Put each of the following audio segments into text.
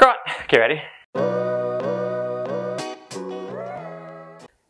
On. Okay, ready?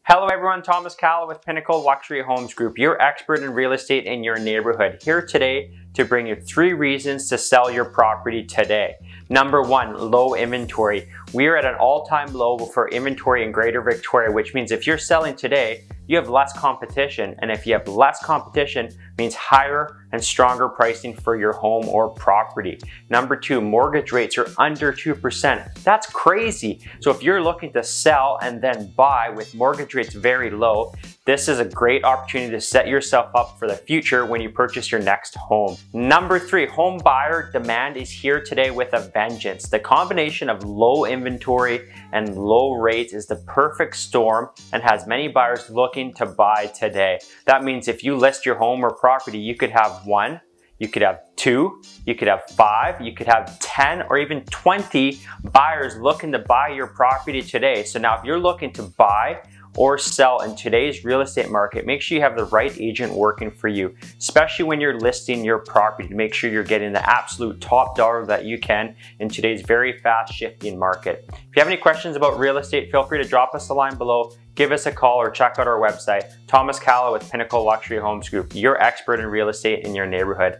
Hello everyone, Thomas Kala with Pinnacle Luxury Homes Group, your expert in real estate in your neighborhood. Here today to bring you three reasons to sell your property today. Number one, low inventory. We are at an all-time low for inventory in Greater Victoria, which means if you're selling today, you have less competition. And if you have less competition, means higher and stronger pricing for your home or property. Number two, mortgage rates are under 2%. That's crazy. So if you're looking to sell and then buy with mortgage rates very low, this is a great opportunity to set yourself up for the future when you purchase your next home. Number three, home buyer demand is here today with a vengeance. The combination of low inventory and low rates is the perfect storm and has many buyers looking to buy today. That means if you list your home or property, you could have one, you could have two, you could have five, you could have 10 or even 20 buyers looking to buy your property today. So now if you're looking to buy or sell in today's real estate market, make sure you have the right agent working for you, especially when you're listing your property to make sure you're getting the absolute top dollar that you can in today's very fast shifting market. If you have any questions about real estate, feel free to drop us a line below, give us a call or check out our website. Thomas Kala with Pinnacle Luxury Homes Group, your expert in real estate in your neighborhood.